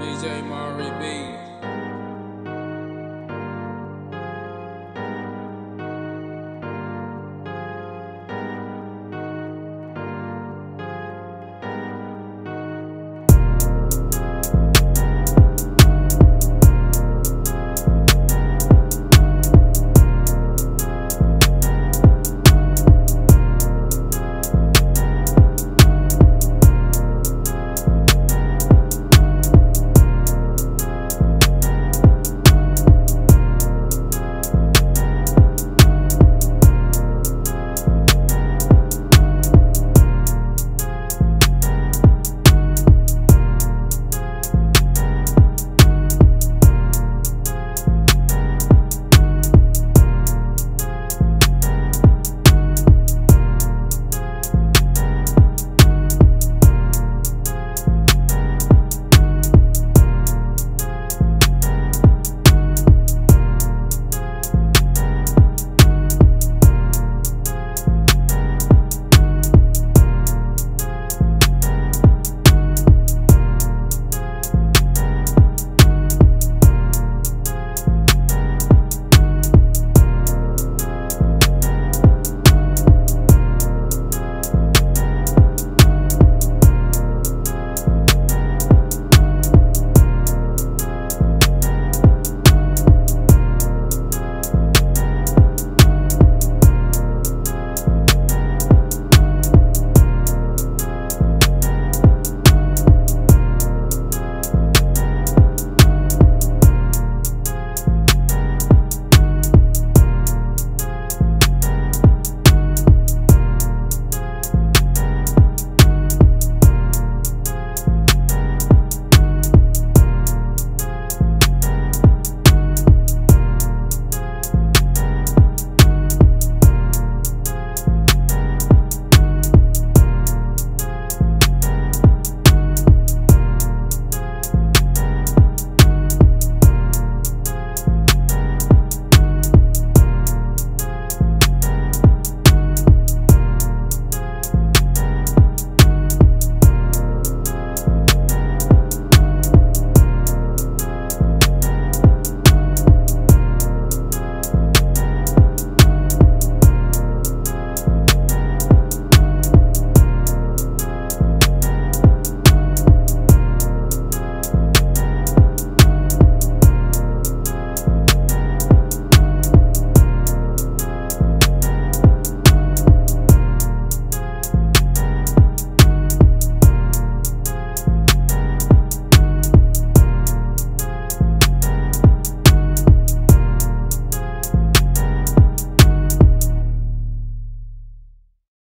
DJ Mari B.